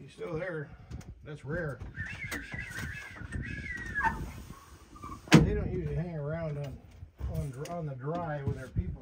He's still there. That's rare. They don't usually hang around on on, on the dry when there are people